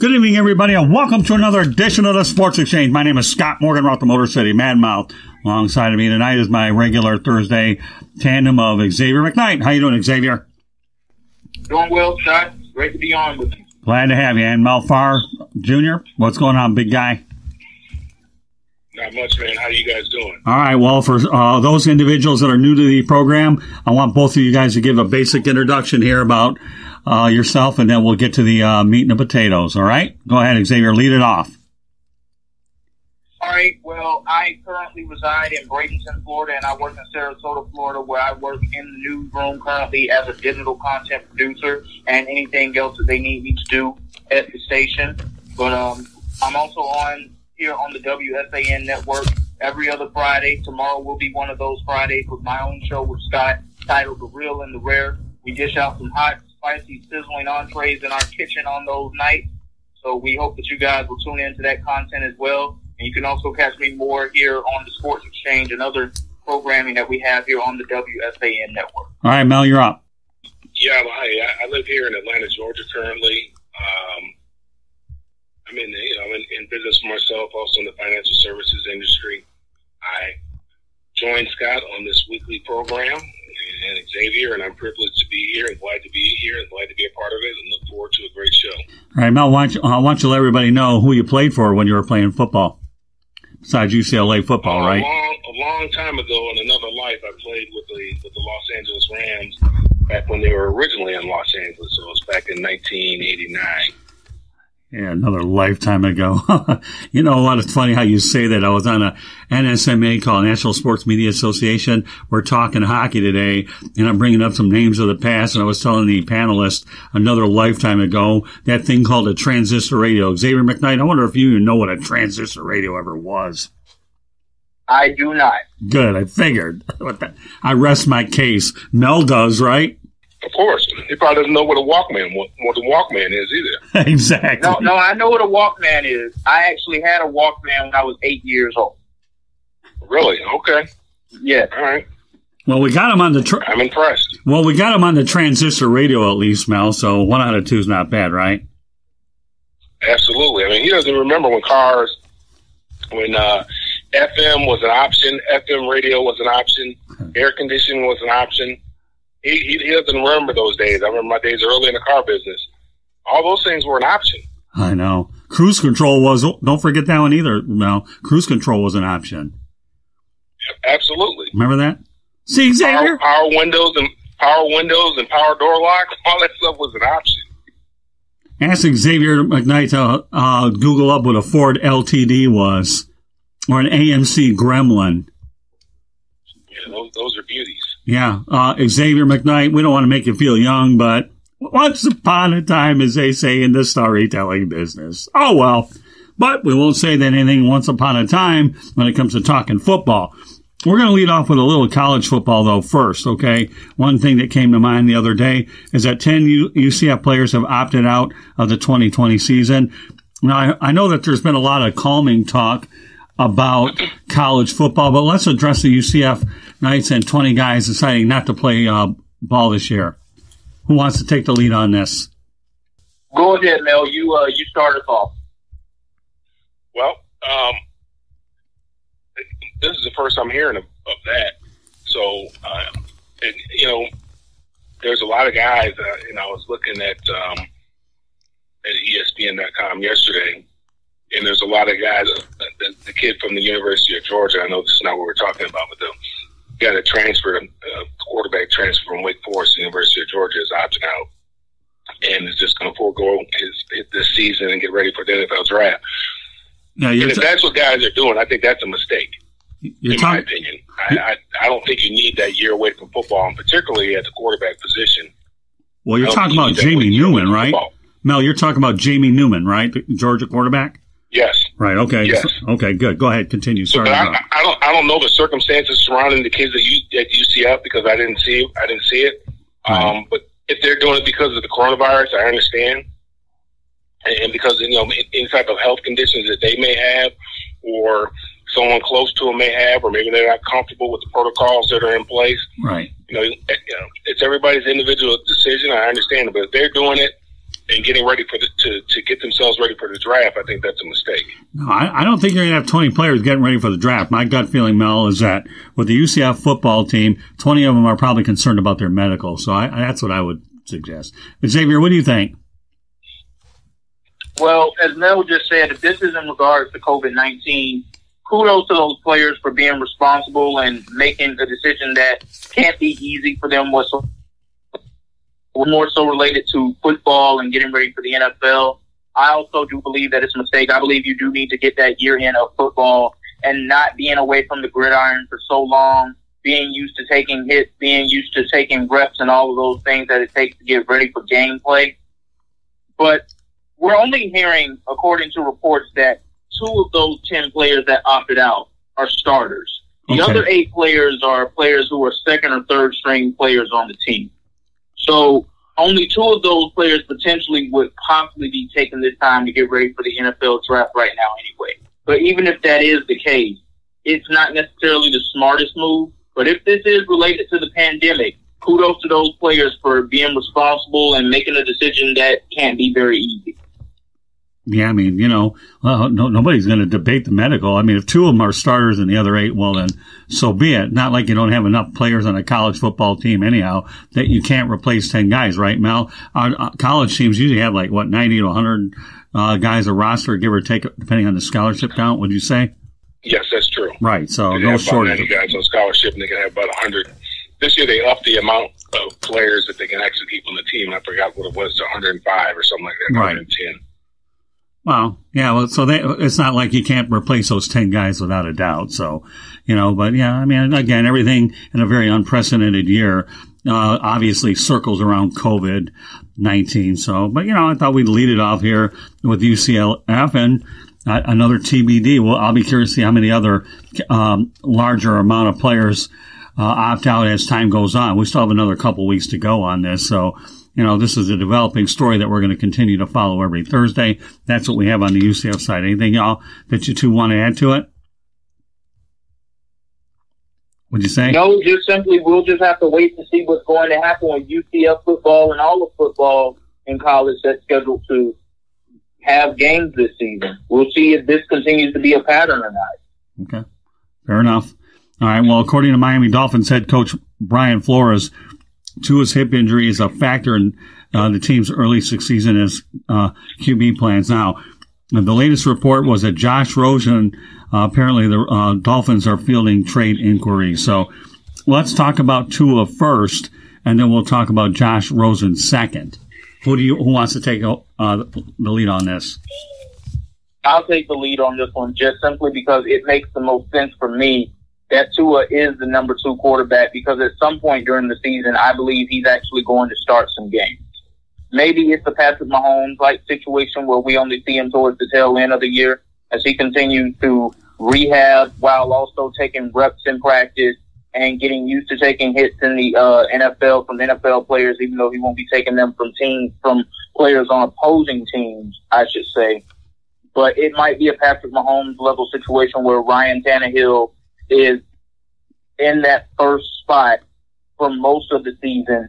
Good evening, everybody, and welcome to another edition of the Sports Exchange. My name is Scott Morganroth the Motor City, Mad Mouth. Alongside of me tonight is my regular Thursday tandem of Xavier McKnight. How you doing, Xavier? Doing well, Scott. Great to be on with you. Glad to have you. And Mel Farr Jr., what's going on, big guy? Not much, man. How you guys doing? All right. Well, for uh, those individuals that are new to the program, I want both of you guys to give a basic introduction here about uh, yourself, and then we'll get to the uh, meat and the potatoes. All right? Go ahead, Xavier. Lead it off. All right. Well, I currently reside in Bradenton, Florida, and I work in Sarasota, Florida, where I work in the newsroom currently as a digital content producer and anything else that they need me to do at the station. But um, I'm also on here on the WFAN network every other Friday. Tomorrow will be one of those Fridays with my own show with Scott titled The Real and the Rare. We dish out some hot, spicy, sizzling entrees in our kitchen on those nights. So we hope that you guys will tune into that content as well. And you can also catch me more here on the Sports Exchange and other programming that we have here on the WFAN network. All right, Mel, you're up. Yeah, well, hey, I, I live here in Atlanta, Georgia currently. Um, I'm in, you know, I'm in, in business for myself, also in the financial services industry. I joined Scott on this weekly program and Xavier, and I'm privileged to be here and glad to be here and glad to be a part of it and look forward to a great show. All right, Mel, why don't you, uh, why don't you let everybody know who you played for when you were playing football? Besides UCLA football, Uh, right? A long, a long time ago, in another life, I played with the with the Los Angeles Rams back when they were originally in Los Angeles. So it was back in 1989. Yeah, another lifetime ago. you know what? It's funny how you say that. I was on a NSMA called National Sports Media Association. We're talking hockey today, and I'm bringing up some names of the past. And I was telling the panelists another lifetime ago that thing called a transistor radio. Xavier McKnight, I wonder if you even know what a transistor radio ever was. I do not. Good, I figured. What the- I rest my case. Mel does, right? Of course, he probably doesn't know what a Walkman what, what a Walkman is either. exactly. No, no, I know what a Walkman is. I actually had a Walkman when I was eight years old. Really? Okay. Yeah. All right. Well, we got him on the. Tr- I'm impressed. well, we got him on the transistor radio at least, Mel. So one out of two is not bad, right? Absolutely. I mean, he doesn't remember when cars, when uh, FM was an option, FM radio was an option, air conditioning was an option. He, he he doesn't remember those days. I remember my days early in the car business. All those things were an option. I know. Cruise control was. Don't forget that one either, Mel. Cruise control was an option. Absolutely. Remember that? See, Xavier. power windows and power windows and power door locks. All that stuff was an option. Ask Xavier McKnight to uh, Google up what a Ford LTD was, or an AMC Gremlin. Yeah, those those. Yeah, uh, Xavier McKnight. We don't want to make you feel young, but once upon a time, as they say in the storytelling business. Oh well, but we won't say that anything once upon a time when it comes to talking football. We're going to lead off with a little college football though first, okay? One thing that came to mind the other day is that 10 U- UCF players have opted out of the 2020 season. Now, I know that there's been a lot of calming talk about college football, but let's address the UCF Knights and 20 guys deciding not to play uh, ball this year. Who wants to take the lead on this? Go ahead, Mel. You uh, you start us off. Well, um, this is the first I'm hearing of, of that. So, uh, and, you know, there's a lot of guys. Uh, you know, I was looking at um, at ESPN.com yesterday, and there's a lot of guys. Uh, the, the kid from the University of Georgia. I know this is not what we're talking about, but the got that transfer, uh, quarterback transfer from Wake Forest, to University of Georgia, is opting out, and is just going to forego his, his this season and get ready for the NFL draft. Yeah, And if that's what guys are doing, I think that's a mistake, you're in my opinion. I, I, I don't think you need that year away from football, and particularly at the quarterback position. Well, you're talking about you need that Jamie Newman, right? football. Mel, you're talking about Jamie Newman, right? The Georgia quarterback? Yes. Right. Okay. Yes. Okay. Good. Go ahead. Continue. So, Sorry. but I, I don't I don't know the circumstances surrounding the kids at, U, at UCF because I didn't see I didn't see it. Right. Um, but if they're doing it because of the coronavirus, I understand. And because you know any type of health conditions that they may have, or someone close to them may have, or maybe they're not comfortable with the protocols that are in place. right. You know, you know, it's everybody's individual decision. I understand it, but if they're doing it and getting ready for the, to to get themselves ready for the draft, I think that's a mistake. No, I, I don't think you're going to have 20 players getting ready for the draft. My gut feeling, Mel, is that with the UCF football team, 20 of them are probably concerned about their medical. So I, that's what I would suggest. But Xavier, what do you think? Well, as Mel just said, if this is in regards to COVID 19, kudos to those players for being responsible and making a decision that can't be easy for them whatsoever. More so related to football and getting ready for the NFL. I also do believe that it's a mistake. I believe you do need to get that year in of football and not being away from the gridiron for so long, being used to taking hits, being used to taking reps and all of those things that it takes to get ready for gameplay. But we're only hearing, according to reports, that two of those 10 players that opted out are starters. The okay. other eight players are players who are second or third string players on the team. So only two of those players potentially would possibly be taking this time to get ready for the NFL draft right now anyway. But even if that is the case, it's not necessarily the smartest move. But if this is related to the pandemic, kudos to those players for being responsible and making a decision that can't be very easy. Yeah, I mean, you know, well, no, nobody's going to debate the medical. I mean, if two of them are starters and the other eight, well, then so be it. Not like you don't have enough players on a college football team anyhow that you can't replace 10 guys, right, Mel? Our, uh, college teams usually have like, what, 90 to 100 uh, guys a roster, give or take, depending on the scholarship count, would you say? Yes, that's true. Right, so they no have shortage. 90 guys on scholarship and they can have about 100. This year they upped the amount of players that they can actually keep on the team. I forgot what it was, to 105 or something like that, right. 110. Well, yeah, well, so they, it's not like you can't replace those 10 guys without a doubt. So, you know, but yeah, I mean, again, everything in a very unprecedented year, uh, obviously circles around COVID 19. So, but you know, I thought we'd lead it off here with UCLF and uh, another TBD. Well, I'll be curious to see how many other, um, larger amount of players, uh, opt out as time goes on. We still have another couple weeks to go on this. So, you know, this is a developing story that we're going to continue to follow every Thursday. That's what we have on the UCF side. Anything y'all that you two want to add to it? Would you say? No, just simply we'll just have to wait to see what's going to happen with UCF football and all of football in college that's scheduled to have games this season. We'll see if this continues to be a pattern or not. Okay, fair enough. All right. Well, according to Miami Dolphins head coach Brian Flores, Tua's hip injury is a factor in uh, the team's early season as uh, QB plans. Now, the latest report was that Josh Rosen, uh, apparently the uh, Dolphins are fielding trade inquiries. So let's talk about Tua first, and then we'll talk about Josh Rosen second. Who do you who wants to take uh, the lead on this? I'll take the lead on this one just simply because it makes the most sense for me that Tua is the number two quarterback because at some point during the season, I believe he's actually going to start some games. Maybe it's a Patrick Mahomes like situation where we only see him towards the tail end of the year as he continues to rehab while also taking reps in practice and getting used to taking hits in the uh, NFL from NFL players, even though he won't be taking them from teams from players on opposing teams, I should say. But it might be a Patrick Mahomes level situation where Ryan Tannehill is in that first spot for most of the season.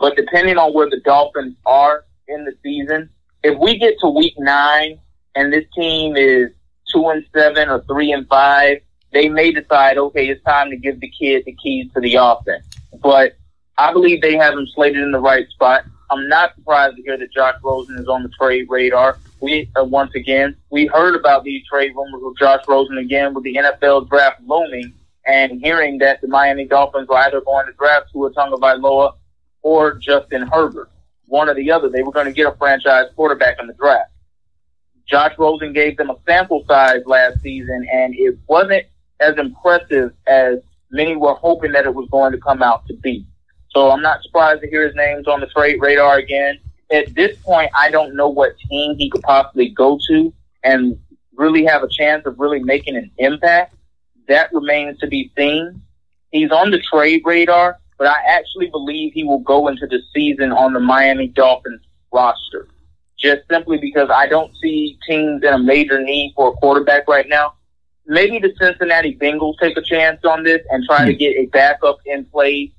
But depending on where the Dolphins are in the season, if we get to week nine and this team is two and seven or three and five, they may decide, okay, it's time to give the kid the keys to the offense. But I believe they have him slated in the right spot. I'm not surprised to hear that Josh Rosen is on the trade radar we uh, once again we heard about these trade rumors with Josh Rosen again with the NFL draft looming, and hearing that the Miami Dolphins were either going to draft Tua Tagovailoa or Justin Herbert, one or the other. They were going to get a franchise quarterback in the draft. Josh Rosen gave them a sample size last season, and it wasn't as impressive as many were hoping that it was going to come out to be. So I'm not surprised to hear his name's on the trade radar again at this point, I don't know what team he could possibly go to and really have a chance of really making an impact. That remains to be seen. He's on the trade radar, but I actually believe he will go into the season on the Miami Dolphins roster. Just simply because I don't see teams in a major need for a quarterback right now. Maybe the Cincinnati Bengals take a chance on this and try to get a backup in place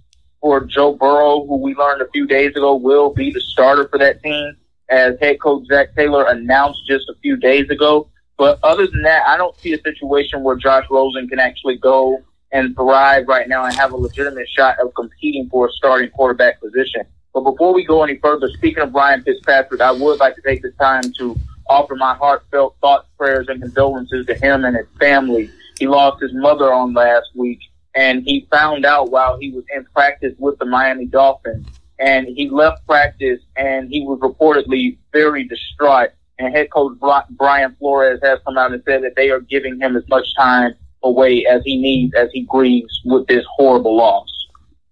for Joe Burrow, who we learned a few days ago will be the starter for that team. as head coach Zac Taylor announced just a few days ago. But other than that, I don't see a situation where Josh Rosen can actually go and thrive right now and have a legitimate shot of competing for a starting quarterback position. But before we go any further, speaking of Ryan Fitzpatrick, I would like to take this time to offer my heartfelt thoughts, prayers, and condolences to him and his family. He lost his mother on last week, and he found out while he was in practice with the Miami Dolphins. And he left practice, and he was reportedly very distraught. And head coach Brian Flores has come out and said that they are giving him as much time away as he needs as he grieves with this horrible loss.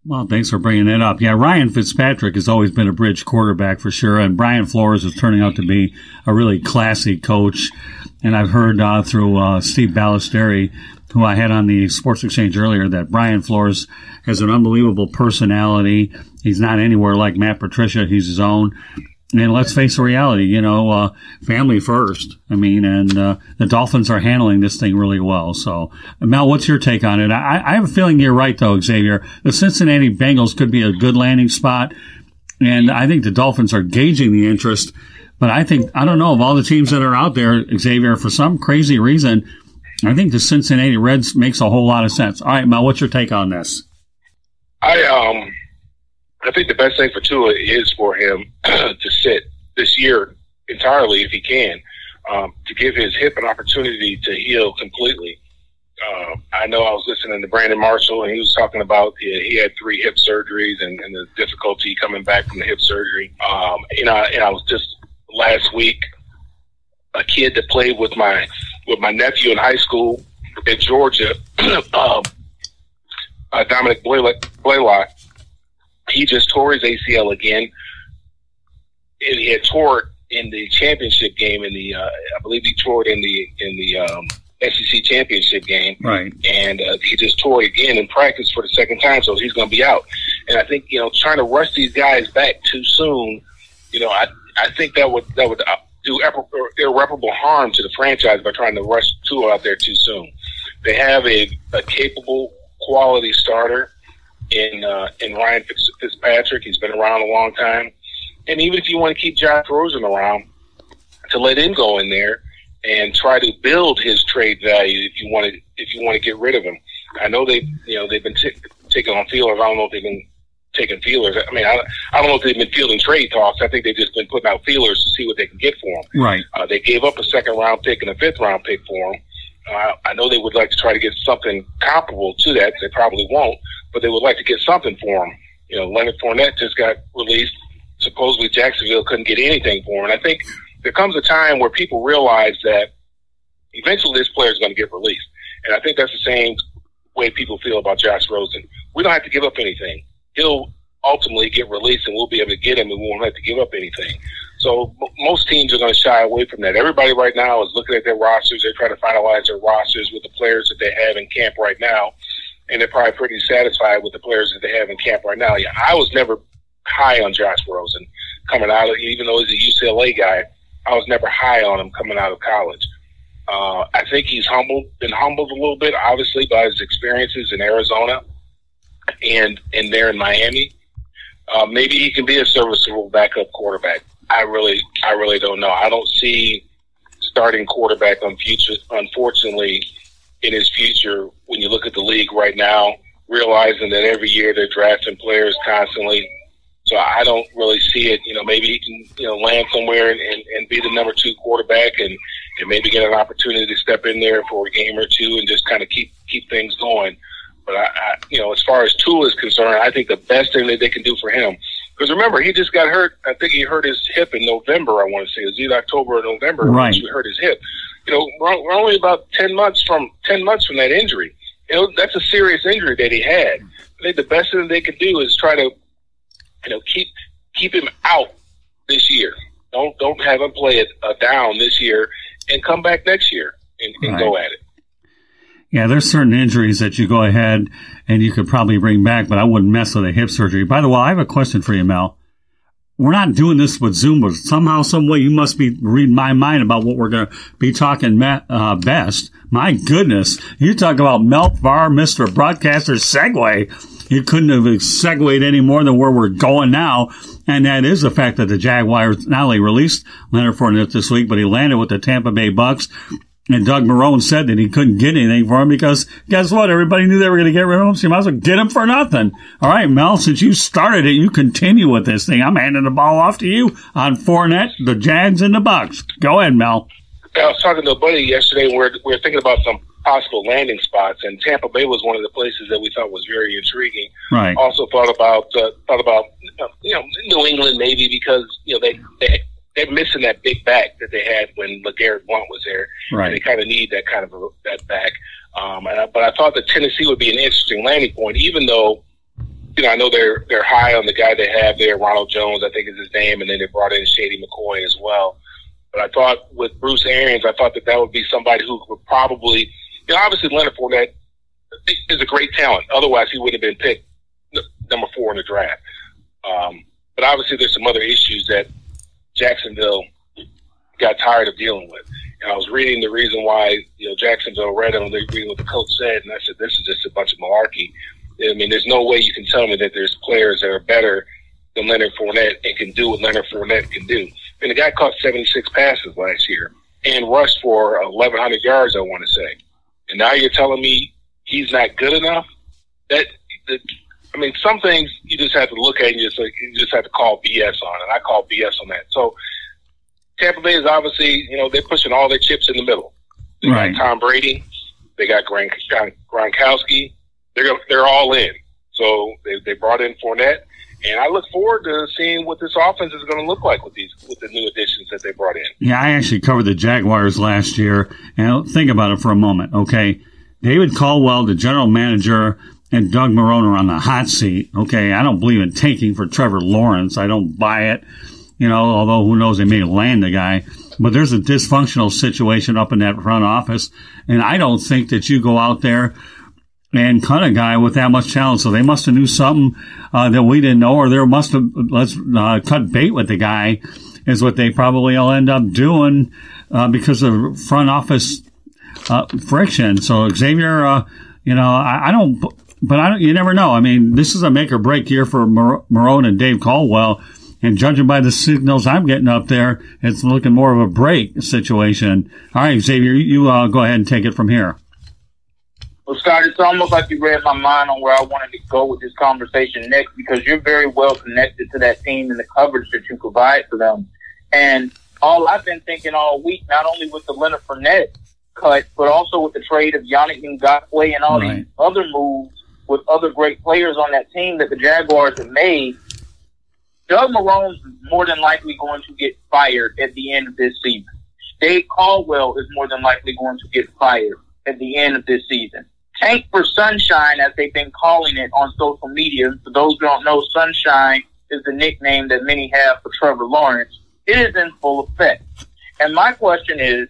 Well, thanks for bringing that up. Yeah, Ryan Fitzpatrick has always been a bridge quarterback for sure, and Brian Flores is turning out to be a really classy coach. And I've heard uh, through uh, Steve Balestrieri, who I had on the Sports Exchange earlier, that Brian Flores has an unbelievable personality. He's not anywhere like Matt Patricia. He's his own. And let's face the reality, you know, uh, family first. I mean, and uh, the Dolphins are handling this thing really well. So, Mel, what's your take on it? I, I have a feeling you're right, though, Xavier. The Cincinnati Bengals could be a good landing spot, and I think the Dolphins are gauging the interest. But I think I don't know of all the teams that are out there, Xavier, for some crazy reason, I think the Cincinnati Reds makes a whole lot of sense. All right, Mel, what's your take on this? I um I think the best thing for Tua is for him to sit this year entirely if he can, um, to give his hip an opportunity to heal completely. Uh, I know I was listening to Brandon Marshall, and he was talking about he had, he had three hip surgeries and, and, the difficulty coming back from the hip surgery. Um, you know, and I was just last week a kid that played with my with my nephew in high school in Georgia, um, uh, Dominick Blaylock, Blaylock he just tore his ACL again. And he had tore it in the championship game in the uh, I believe he tore it in the in the um, SEC championship game. Right. And uh, he just tore it again in practice for the second time, so he's going to be out. And I think you know trying to rush these guys back too soon, you know, I I think that would that would uh, do irreparable harm to the franchise by trying to rush Tua out there too soon. They have a, a capable, quality starter in uh, in Ryan Fitzpatrick. He's been around a long time, and even if you want to keep Josh Rosen around, to let him go in there and try to build his trade value if you want to if you want to get rid of him. I know they you know they've been t- taking on feelers. I don't know if they've been taking feelers. I mean, I, I don't know if they've been fielding trade talks. I think they've just been putting out feelers to see what they can get for him. Right. Uh, they gave up a second round pick and a fifth round pick for him. Uh, I know they would like to try to get something comparable to that. They probably won't, but they would like to get something for him. You know, Leonard Fournette just got released. Supposedly Jacksonville couldn't get anything for him. And I think there comes a time where people realize that eventually this player is going to get released. And I think that's the same way people feel about Josh Rosen. We don't have to give up anything. He'll ultimately get released and we'll be able to get him and we won't have to give up anything. So most teams are going to shy away from that. Everybody right now is looking at their rosters. They're trying to finalize their rosters with the players that they have in camp right now and they're probably pretty satisfied with the players that they have in camp right now. Yeah, I was never high on Josh Rosen coming out of, even though he's a UCLA guy. I was never high on him coming out of college. Uh, I think he's humbled, been humbled a little bit, obviously, by his experiences in Arizona and and there in Miami. Uh, maybe he can be a serviceable backup quarterback. I really, I really don't know. I don't see starting quarterback on future, unfortunately, in his future when you look at the league right now, realizing that every year they're drafting players constantly. So I don't really see it. You know, maybe he can, you know, land somewhere and, and, and be the number two quarterback and, and maybe get an opportunity to step in there for a game or two and just kind of keep keep things going. But I, I you know, as far as Tua is concerned, I think the best thing that they can do for him, because remember he just got hurt. I think he hurt his hip in November. I want to say it was either October or November. Right. He hurt his hip you know, we're, we're only about ten months from ten months from that injury. You know, that's a serious injury that he had. I think the best thing they could do is try to, you know, keep keep him out this year. Don't don't have him play it uh, down this year and come back next year and, and right. go at it. Yeah, there's certain injuries that you go ahead and you could probably bring back, but I wouldn't mess with a hip surgery. By the way, I have a question for you, Mel we're not doing this with Zoom, but somehow, some way, you must be reading my mind about what we're going to be talking uh, best. My goodness, you talk about Mel Farr, Mr. Broadcaster segue. you couldn't have segued any more than where we're going now. And that is the fact that the Jaguars not only released Leonard Fournette this week, but he landed with the Tampa Bay Bucks. And Doug Marrone said that he couldn't get anything for him because guess what? Everybody knew they were going to get rid of him, so you might as well get him for nothing. All right, Mel, since you started it, you continue with this thing. I'm handing the ball off to you on Fournette, the Jags, and the Bucks. Go ahead, Mel. I was talking to a buddy yesterday. And we're we're thinking about some possible landing spots, and Tampa Bay was one of the places that we thought was very intriguing. Right. Also thought about uh, thought about you know New England maybe because you know they they they're missing that big back that they had when LeGarrette Blount was there. Right. And they kind of need that kind of a, that back. Um, and I, but I thought that Tennessee would be an interesting landing point, even though you know I know they're they're high on the guy they have there, Ronald Jones, I think is his name, and then they brought in Shady McCoy as well. But I thought with Bruce Arians, I thought that that would be somebody who would probably, you know, obviously Leonard Fournette is a great talent. Otherwise, he would have been picked number four in the draft. Um, but obviously, there's some other issues that Jacksonville got tired of dealing with. And I was reading the reason why you know Jacksonville read and they reading what the coach said, and I said, "This is just a bunch of malarkey." I mean, there's no way you can tell me that there's players that are better than Leonard Fournette and can do what Leonard Fournette can do. Mean, the guy caught 76 passes last year and rushed for 1,100 yards, I want to say. And now you're telling me he's not good enough? That, that I mean, some things you just have to look at and you just like you just have to call BS on, and I call BS on that. So Tampa Bay is obviously, you know, they're pushing all their chips in the middle. They right. got Tom Brady, they got Gronk, Gronkowski, they're they're all in. So they they brought in Fournette, and I look forward to seeing what this offense is going to look like with these with the new additions that they brought in. Yeah, I actually covered the Jaguars last year, and think about it for a moment. Okay, David Caldwell, the general manager, and Doug Marrone are on the hot seat. Okay, I don't believe in taking for Trevor Lawrence. I don't buy it. You know, although who knows, they may land the guy. But there's a dysfunctional situation up in that front office, and I don't think that you go out there and cut a guy with that much talent. So they must have knew something uh, that we didn't know, or there must have let's uh, cut bait with the guy, is what they probably will end up doing uh, because of front office uh, friction. So Xavier, uh, you know, I, I don't but I don't, you never know. I mean, this is a make or break year for Mar- Marrone and Dave Caldwell. And judging by the signals I'm getting up there, it's looking more of a break situation. All right, Xavier, you uh, go ahead and take it from here. Well, Scott, it's almost like you read my mind on where I wanted to go with this conversation next because you're very well connected to that team and the coverage that you provide for them. And all I've been thinking all week, not only with the Leonard Fournette cut, but also with the trade of Yannick Ngakoue and all right. these other moves with other great players on that team that the Jaguars have made, Doug Marrone's more than likely going to get fired at the end of this season. Dave Caldwell is more than likely going to get fired at the end of this season. Tank for Sunshine, as they've been calling it on social media. For those who don't know, Sunshine is the nickname that many have for Trevor Lawrence. It is in full effect. And my question is,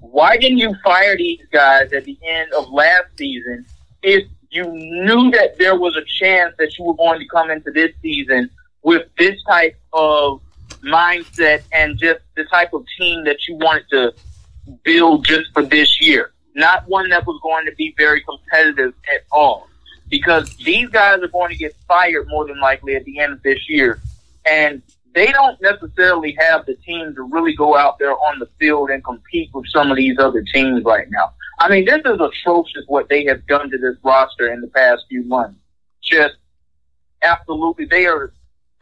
why didn't you fire these guys at the end of last season if you knew that there was a chance that you were going to come into this season with this type of mindset and just the type of team that you wanted to build just for this year. Not one that was going to be very competitive at all. Because these guys are going to get fired more than likely at the end of this year. And they don't necessarily have the team to really go out there on the field and compete with some of these other teams right now. I mean, this is atrocious what they have done to this roster in the past few months. Just absolutely, they are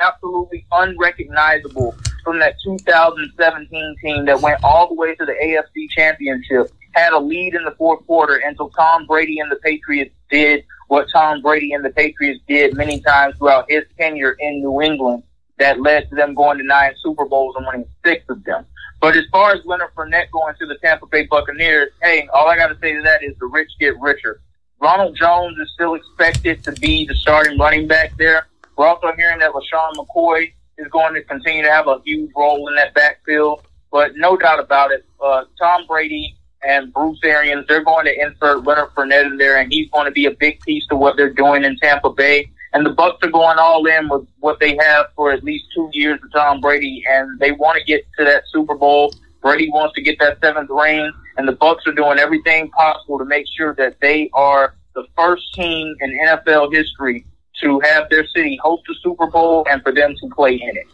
absolutely unrecognizable from that 2017 team that went all the way to the AFC Championship, had a lead in the fourth quarter until Tom Brady and the Patriots did what Tom Brady and the Patriots did many times throughout his tenure in New England that led to them going to nine Super Bowls and winning six of them. But as far as Leonard Fournette going to the Tampa Bay Buccaneers, hey, all I got to say to that is the rich get richer. Ronald Jones is still expected to be the starting running back there. We're also hearing that LeSean McCoy is going to continue to have a huge role in that backfield. But no doubt about it, uh, Tom Brady and Bruce Arians, they're going to insert Leonard Fournette in there, and he's going to be a big piece to what they're doing in Tampa Bay. And the Bucks are going all in with what they have for at least two years with Tom Brady, and they want to get to that Super Bowl. Brady wants to get that seventh ring, and the Bucks are doing everything possible to make sure that they are the first team in NFL history to have their city host the Super Bowl and for them to play in it.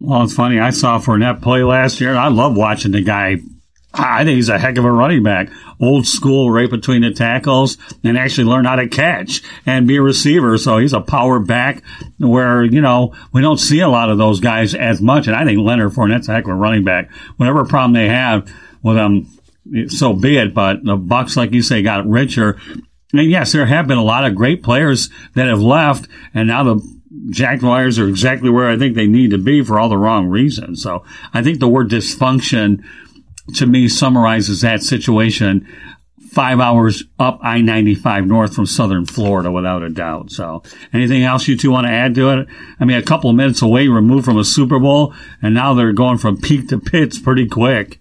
Well, it's funny. I saw Fournette play last year. I love watching the guy. I think he's a heck of a running back. Old school, right between the tackles, and actually learn how to catch and be a receiver. So he's a power back where, you know, we don't see a lot of those guys as much. And I think Leonard Fournette's a heck of a running back. Whatever problem they have with them, so be it. But the Bucs, like you say, got richer. And yes, there have been a lot of great players that have left, and now the Jaguars are exactly where I think they need to be for all the wrong reasons. So I think the word dysfunction to me summarizes that situation. Five hours up I 95 north from southern Florida without a doubt. So anything else you two want to add to it? I mean, a couple of minutes away removed from a Super Bowl and now they're going from peak to pits pretty quick.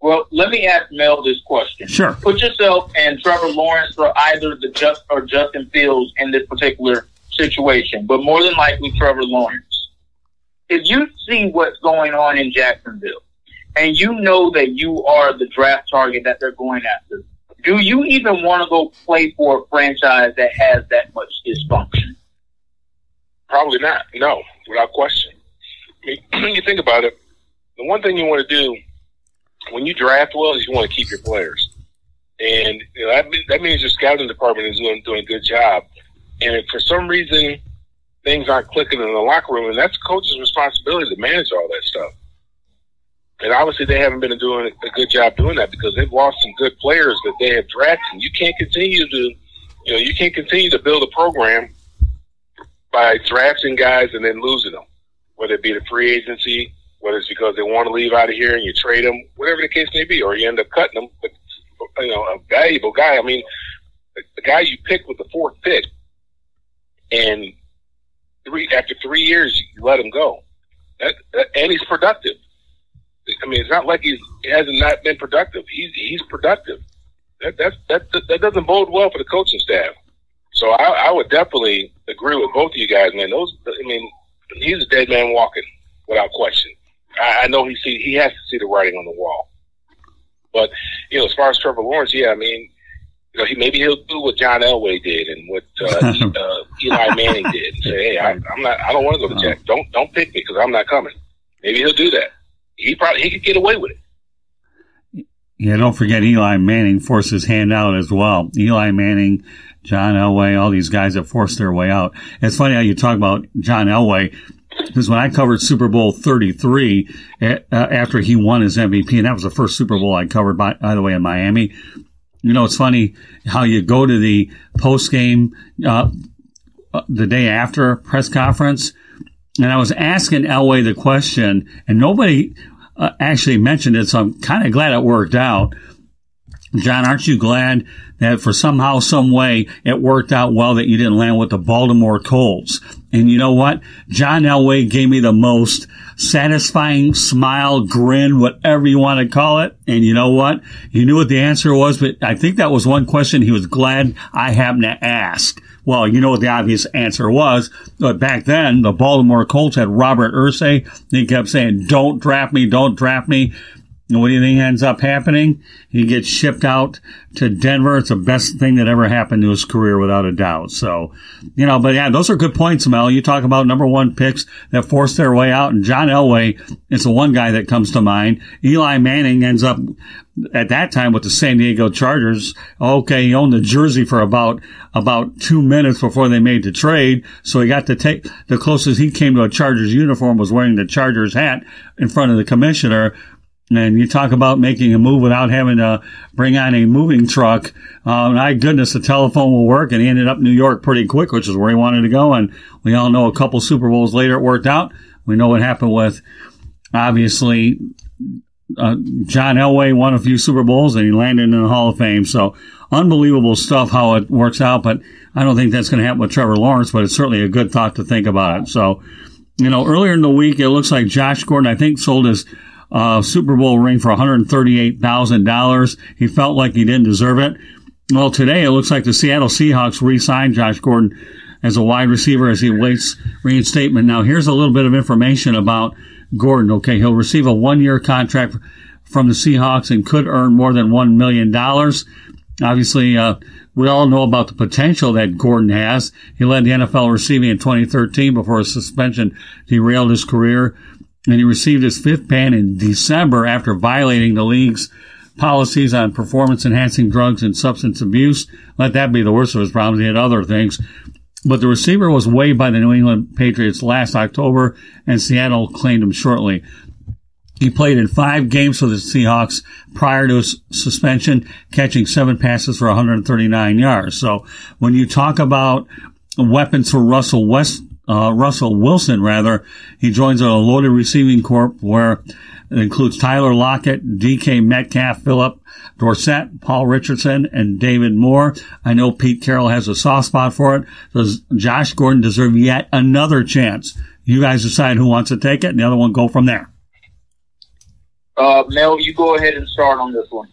Well, let me ask Mel this question. Sure. Put yourself and Trevor Lawrence or either the Just or Justin Fields in this particular situation, but more than likely Trevor Lawrence. If you see what's going on in Jacksonville and you know that you are the draft target that they're going after, do you even want to go play for a franchise that has that much dysfunction? Probably not. No, without question. I mean, when you think about it, the one thing you want to do when you draft well is you want to keep your players, and you know, that, that means your scouting department is doing doing a good job. And if for some reason things aren't clicking in the locker room, and that's coach's responsibility to manage all that stuff. And obviously, they haven't been doing a good job doing that because they've lost some good players that they have drafted. You can't continue to, you know, you can't continue to build a program by drafting guys and then losing them, whether it be the free agency, whether it's because they want to leave out of here and you trade them, whatever the case may be, or you end up cutting them. But you know, a valuable guy. I mean, the guy you picked with the fourth pick, and three after three years you let him go, that, that, and he's productive. I mean, it's not like he's he hasn't not been productive. He's he's productive. That that that that doesn't bode well for the coaching staff. So I, I would definitely agree with both of you guys, man. Those, I mean, he's a dead man walking without question. I, I know he see he has to see the writing on the wall. But you know, as far as Trevor Lawrence, yeah, I mean, you know, he maybe he'll do what John Elway did and what uh, uh, Eli Manning did, and say, "Hey, I, I'm not. I don't want to go to Jack. Don't don't pick me because I'm not coming." Maybe he'll do that. He probably he could get away with it. Yeah, don't forget Eli Manning forced his hand out as well. Eli Manning, John Elway, all these guys that forced their way out. It's funny how you talk about John Elway because when I covered Super Bowl 33 uh, after he won his MVP, and that was the first Super Bowl I covered, by, by the way, in Miami. You know, it's funny how you go to the post game uh, uh, the day after press conference, and I was asking Elway the question, and nobody uh, actually mentioned it, so I'm kind of glad it worked out. John, aren't you glad that for somehow, some way, it worked out well that you didn't land with the Baltimore Colts? And you know what? John Elway gave me the most satisfying smile, grin, whatever you want to call it. And you know what? You knew what the answer was, but I think that was one question he was glad I happened to ask. Well, you know what the obvious answer was. But back then, the Baltimore Colts had Robert Irsay. He kept saying, don't draft me, don't draft me. And what do you think ends up happening? He gets shipped out to Denver. It's the best thing that ever happened to his career without a doubt. So, you know, but yeah, those are good points, Mel. You talk about number one picks that forced their way out and John Elway is the one guy that comes to mind. Eli Manning ends up at that time with the San Diego Chargers. Okay, he owned the jersey for about about two minutes before they made the trade, so he got to take the closest he came to a Chargers uniform was wearing the Chargers hat in front of the commissioner. And you talk about making a move without having to bring on a moving truck. Uh, my goodness, the telephone will work. And he ended up in New York pretty quick, which is where he wanted to go. And we all know a couple Super Bowls later it worked out. We know what happened with, obviously, uh, John Elway won a few Super Bowls and he landed in the Hall of Fame. So unbelievable stuff how it works out. But I don't think that's going to happen with Trevor Lawrence, but it's certainly a good thought to think about it. So, you know, earlier in the week, it looks like Josh Gordon, I think, sold his uh, Super Bowl ring for $138,000. He felt like he didn't deserve it. Well, today it looks like the Seattle Seahawks re-signed Josh Gordon as a wide receiver as he awaits reinstatement. Now, here's a little bit of information about Gordon. Okay, he'll receive a one-year contract from the Seahawks and could earn more than $1 million. Obviously, uh, we all know about the potential that Gordon has. He led the NFL receiving in 2013 before a suspension derailed his career. And he received his fifth ban in December after violating the league's policies on performance enhancing drugs and substance abuse. Let that be the worst of his problems. He had other things. But the receiver was waived by the New England Patriots last October and Seattle claimed him shortly. He played in five games for the Seahawks prior to his suspension, catching seven passes for 139 yards. So when you talk about weapons for Russell West, uh, Russell Wilson, rather, he joins a loaded receiving corp where it includes Tyler Lockett, DK Metcalf, Phillip Dorsett, Paul Richardson, and David Moore. I know Pete Carroll has a soft spot for it. Does Josh Gordon deserve yet another chance? You guys decide who wants to take it, and the other one go from there. Uh, Mel, you go ahead and start on this one.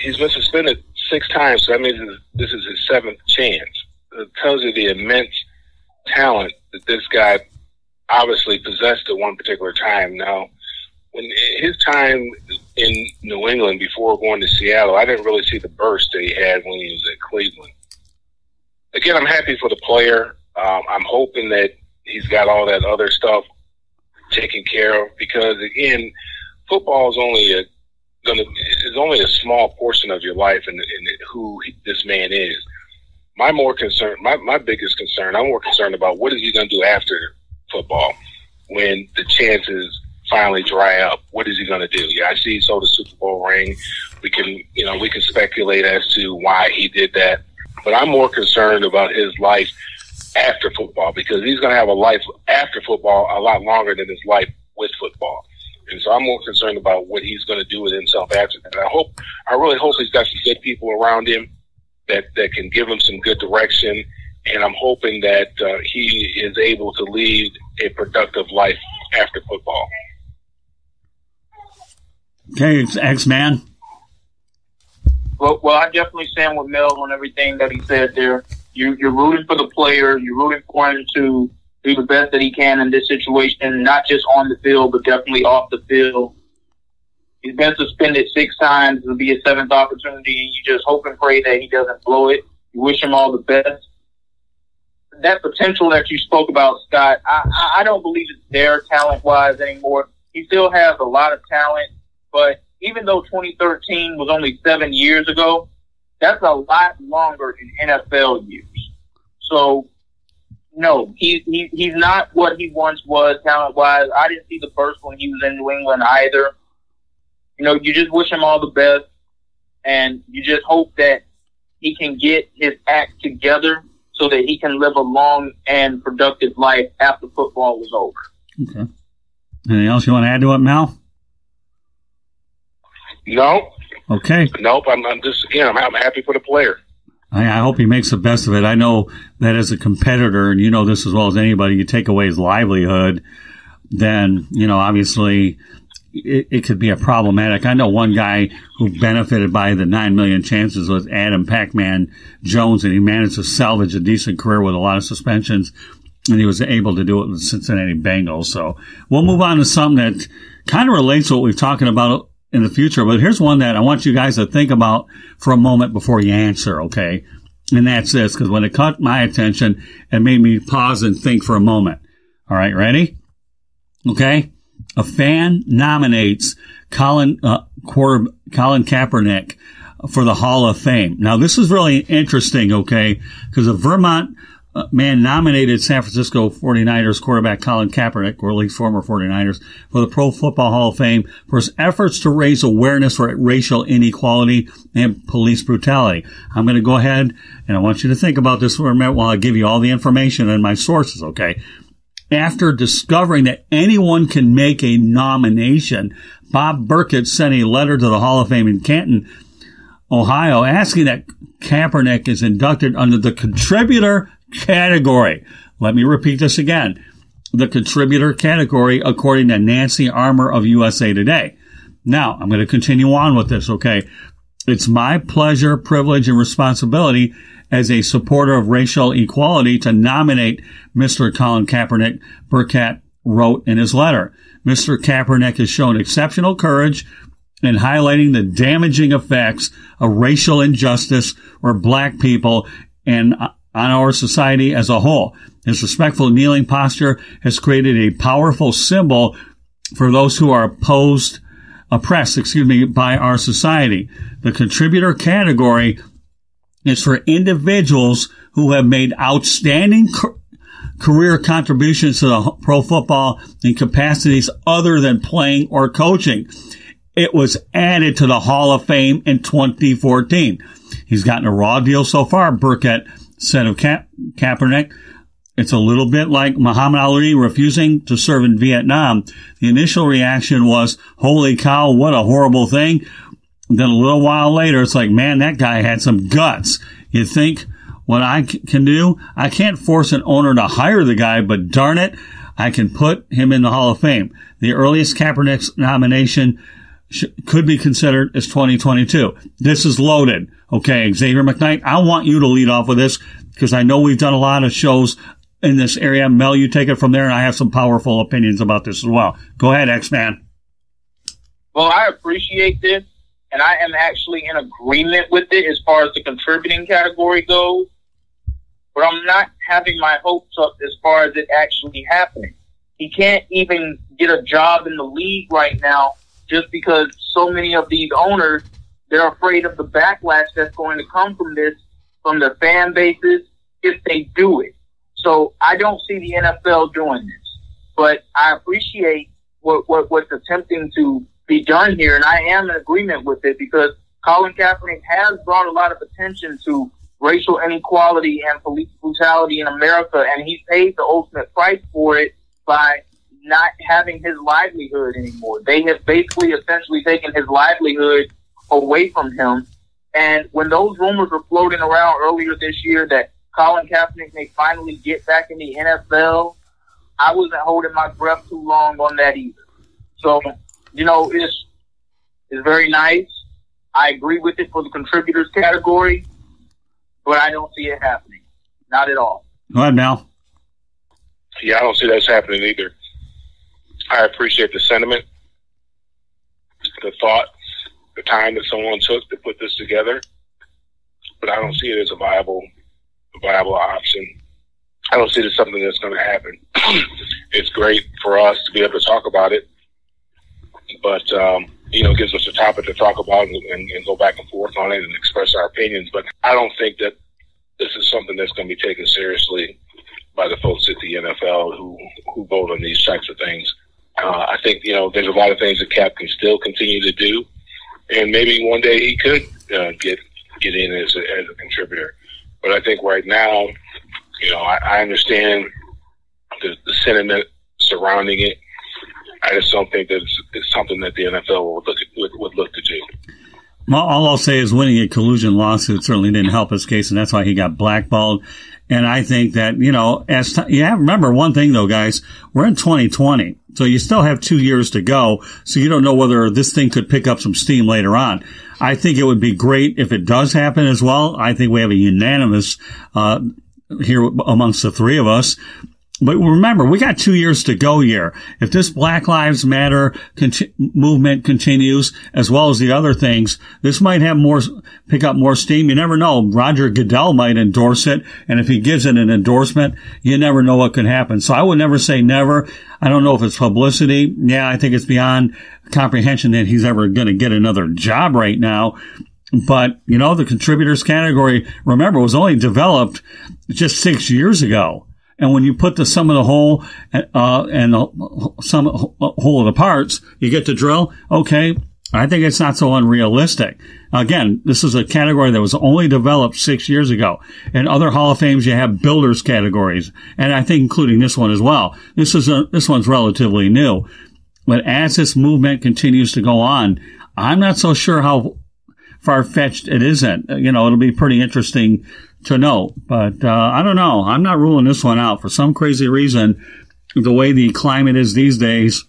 He's been suspended six times, so that means this is his seventh chance. It tells you the immense talent that this guy obviously possessed at one particular time. Now, when his time in New England before going to Seattle, I didn't really see the burst that he had when he was at Cleveland. Again, I'm happy for the player. Um, I'm hoping that he's got all that other stuff taken care of because again, football is only a going is only a small portion of your life and, and who this man is. My more concern, my, my biggest concern, I'm more concerned about what is he going to do after football when the chances finally dry up. What is he going to do? Yeah, I see he sold a Super Bowl ring. We can, you know, we can speculate as to why he did that, but I'm more concerned about his life after football because he's going to have a life after football a lot longer than his life with football. And so I'm more concerned about what he's going to do with himself after that. I hope, I really hope he's got some good people around him that, that can give him some good direction. And I'm hoping that uh, he is able to lead a productive life after football. Okay, X Man. Well, well, I definitely stand with Mel on everything that he said there. You, you're rooting for the player. You're rooting for him to do the best that he can in this situation, not just on the field, but definitely off the field. He's been suspended six times. It'll be a seventh opportunity, you just hope and pray that he doesn't blow it. You wish him all the best. That potential that you spoke about, Scott, I, I don't believe it's there talent wise anymore. He still has a lot of talent, but even though 2013 was only seven years ago, that's a lot longer in NFL years. So, no, he, he he's not what he once was talent wise. I didn't see the burst when he was in New England either. You know, you just wish him all the best, and you just hope that he can get his act together so that he can live a long and productive life after football is over. Okay. Anything else you want to add to it, Mal? No, Okay. Nope. I'm, I'm just again. I'm, I'm happy for the player. I, I hope he makes the best of it. I know that as a competitor, and you know this as well as anybody, you take away his livelihood, then you know obviously it, it, could be a problematic. I know one guy who benefited by the nine million chances was Adam Pac-Man Jones, and he managed to salvage a decent career with a lot of suspensions, and he was able to do it with the Cincinnati Bengals. So we'll move on to something that kind of relates to what we've talking about in the future. But here's one that I want you guys to think about for a moment before you answer, okay? And that's this, because when it caught my attention, it made me pause and think for a moment. All right, ready? Okay. A fan nominates Colin, uh, quarter, Colin Kaepernick for the Hall of Fame. Now, this is really interesting, okay? Because a Vermont man nominated San Francisco 49ers quarterback Colin Kaepernick, or at least former 49ers, for the Pro Football Hall of Fame for his efforts to raise awareness for racial inequality and police brutality. I'm going to go ahead and I want you to think about this for a minute while I give you all the information and my sources, okay? After discovering that anyone can make a nomination, Bob Burkett sent a letter to the Hall of Fame in Canton, Ohio, asking that Kaepernick is inducted under the contributor category. Let me repeat this again. The contributor category, according to Nancy Armour of USA Today. Now, I'm going to continue on with this, okay? It's my pleasure, privilege, and responsibility as a supporter of racial equality to nominate Mr. Colin Kaepernick, Burkett wrote in his letter. Mr. Kaepernick has shown exceptional courage in highlighting the damaging effects of racial injustice or black people and uh, on our society as a whole. His respectful kneeling posture has created a powerful symbol for those who are opposed, oppressed, excuse me, by our society. The contributor category is for individuals who have made outstanding career contributions to the pro football in capacities other than playing or coaching. It was added to the Hall of Fame in 2014. He's gotten a raw deal so far, Burkett said of Ka- Kaepernick. It's a little bit like Muhammad Ali refusing to serve in Vietnam. The initial reaction was, holy cow, what a horrible thing. Then a little while later, it's like, man, that guy had some guts. You think what I c- can do? I can't force an owner to hire the guy, but darn it, I can put him in the Hall of Fame. The earliest Kaepernick's nomination sh- could be considered as 2022. This is loaded. Okay, Xavier McKnight, I want you to lead off with this because I know we've done a lot of shows in this area. Mel, you take it from there, and I have some powerful opinions about this as well. Go ahead, X Man. Well, I appreciate this, and I am actually in agreement with it as far as the contributing category goes. But I'm not having my hopes up as far as it actually happening. He can't even get a job in the league right now just because so many of these owners they're afraid of the backlash that's going to come from this from the fan bases if they do it. So I don't see the NFL doing this, but I appreciate what, what what's attempting to be done here, and I am in agreement with it because Colin Kaepernick has brought a lot of attention to racial inequality and police brutality in America, and he's paid the ultimate price for it by not having his livelihood anymore. They have basically essentially taken his livelihood away from him. And when those rumors were floating around earlier this year that Colin Kaepernick may finally get back in the NFL, I wasn't holding my breath too long on that either. So, you know, it's it's very nice. I agree with it for the contributors category, but I don't see it happening. Not at all. Go ahead, Mal. Yeah, I don't see that's happening either. I appreciate the sentiment, the thought, the time that someone took to put this together, but I don't see it as a viable viable option. I don't see it as something that's going to happen. it's great for us to be able to talk about it, but um, you know, gives us a topic to talk about and, and, and go back and forth on it and express our opinions. But I don't think that this is something that's going to be taken seriously by the folks at the NFL who who vote on these types of things. Uh, I think you know there's a lot of things that Cap can still continue to do, and maybe one day he could uh, get get in as a, as a contributor. But I think right now, you know, I, I understand the, the sentiment surrounding it. I just don't think that it's, something that the NFL would look, would, would look to do. All I'll say is winning a collusion lawsuit certainly didn't help his case, and that's why he got blackballed. And I think that, you know, as t- yeah, remember one thing though, guys, we're in 2020. So you still have two years to go. So you don't know whether this thing could pick up some steam later on. I think it would be great if it does happen as well. I think we have a unanimous, uh, here amongst the three of us but remember, we got two years to go here. If this Black Lives Matter conti- movement continues, as well as the other things, this might have more, pick up more steam. You never know. Roger Goodell might endorse it. And if he gives it an endorsement, you never know what could happen. So I would never say never. I don't know if it's publicity. Yeah, I think it's beyond comprehension that he's ever going to get another job right now. But, you know, the contributors category, remember, was only developed just six years ago. And when you put the sum of the whole uh, and the sum whole of the parts, you get to drill. Okay, I think it's not so unrealistic. Again, this is a category that was only developed six years ago. In other Hall of Fames, you have builders categories, and I think including this one as well. This is a, this one's relatively new, but as this movement continues to go on, I'm not so sure how far fetched it isn't. You know, it'll be pretty interesting to know. But uh, I don't know. I'm not ruling this one out for some crazy reason. The way the climate is these days,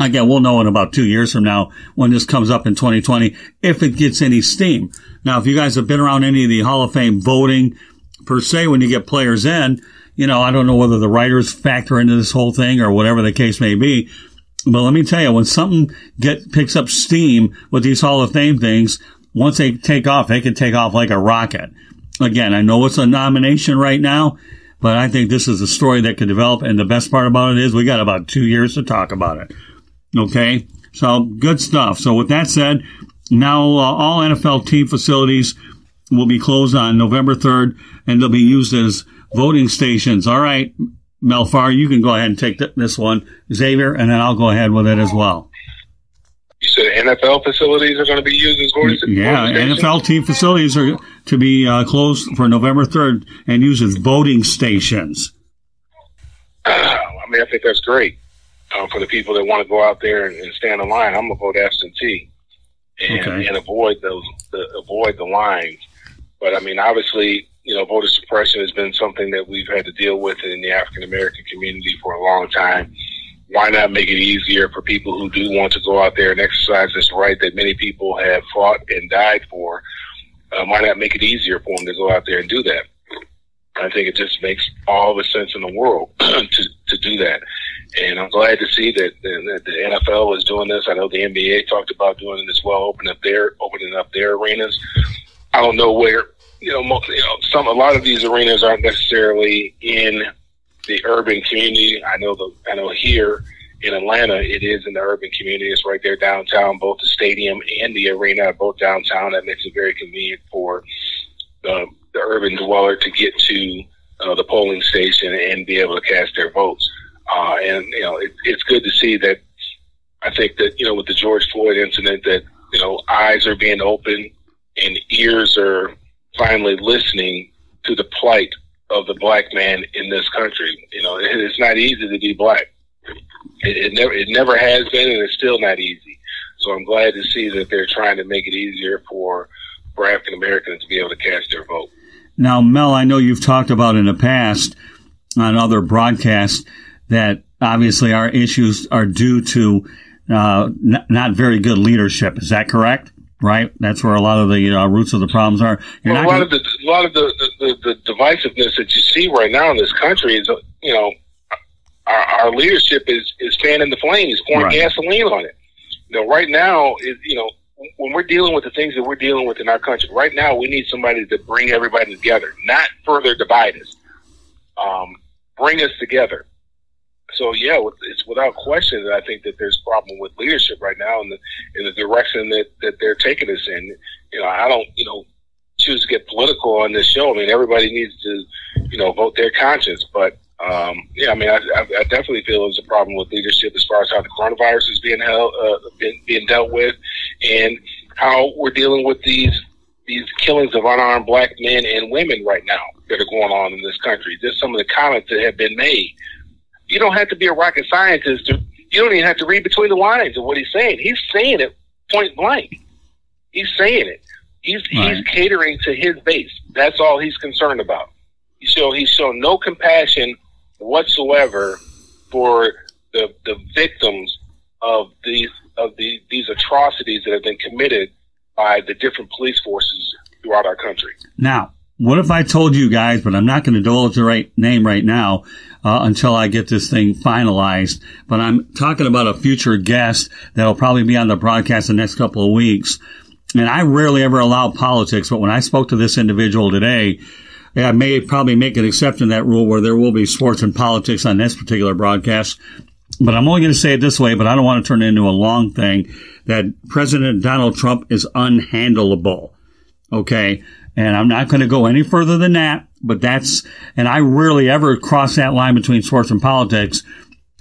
again, we'll know in about two years from now when this comes up in 2020 if it gets any steam. Now, if you guys have been around any of the Hall of Fame voting per se, when you get players in, you know, I don't know whether the writers factor into this whole thing or whatever the case may be. But let me tell you, when something get picks up steam with these Hall of Fame things, once they take off, they can take off like a rocket. Again, I know it's a nomination right now, but I think this is a story that could develop. And the best part about it is we got about two years to talk about it. Okay. So good stuff. So with that said, now uh, all NFL team facilities will be closed on November 3rd and they'll be used as voting stations. All right. Mel Farr, you can go ahead and take th- this one, Xavier, and then I'll go ahead with it as well. You said NFL facilities are going to be used as voting stations? Yeah, NFL team facilities are to be uh, closed for November 3rd and used as voting stations. I mean, I think that's great um, for the people that want to go out there and, and stand in line. I'm gonna vote absentee and, okay. and avoid those the, avoid the lines. But I mean, obviously, you know, voter suppression has been something that we've had to deal with in the African American community for a long time. Why not make it easier for people who do want to go out there and exercise this right that many people have fought and died for? Uh, why not make it easier for them to go out there and do that? I think it just makes all the sense in the world to to do that. And I'm glad to see that, that the NFL is doing this. I know the NBA talked about doing it as well, opening up their opening up their arenas. I don't know where you know, you know, some a lot of these arenas aren't necessarily in the urban community. I know the I know here in Atlanta, it is in the urban community. It's right there downtown. Both the stadium and the arena are both downtown. That makes it very convenient for the, the urban dweller to get to uh, the polling station and be able to cast their votes. Uh, and you know, it, it's good to see that. I think that you know, with the George Floyd incident, that you know, eyes are being opened and ears are finally listening to the plight of the black man in this country. You know, it's not easy to be black. It, it never, it never has been, and it's still not easy. So I'm glad to see that they're trying to make it easier for for African Americans to be able to cast their vote. Now, Mel, I know you've talked about in the past on other broadcasts that obviously our issues are due to uh, n- not very good leadership. Is that correct? Right, that's where a lot of the uh, roots of the problems are. Well, a lot gonna... of the a lot of the, the, the, divisiveness that you see right now in this country is, you know, our, our leadership is is fanning the flames, pouring right. gasoline on it. You know, right now is you know when we're dealing with the things that we're dealing with in our country, right now we need somebody to bring everybody together, not further divide us. Um, bring us together so yeah, it's without question that I think that there's a problem with leadership right now in the in the direction that that they're taking us in. You know, I don't you know choose to get political on this show. I mean, everybody needs to you know vote their conscience, but um, yeah, I mean, I, I, definitely feel there's a problem with leadership as far as how the coronavirus is being held, uh, being, being dealt with, and how we're dealing with these these killings of unarmed black men and women right now that are going on in this country. Just some of the comments that have been made you don't have to be a rocket scientist to, you don't even have to read between the lines of what he's saying. He's saying it point blank. He's saying it. He's right. he's catering to his base. That's all he's concerned about. So he's shown no compassion whatsoever for the the victims of these of the, these atrocities that have been committed by the different police forces throughout our country. Now, what if I told you guys, but I'm not going to divulge the right name right now uh, until I get this thing finalized. But I'm talking about a future guest that'll probably be on the broadcast the next couple of weeks. And I rarely ever allow politics, but when I spoke to this individual today, I may probably make an exception to that rule where there will be sports and politics on this particular broadcast. But I'm only going to say it this way, but I don't want to turn it into a long thing that President Donald Trump is unhandleable. Okay. And I'm not going to go any further than that, but that's, and I rarely ever cross that line between sports and politics.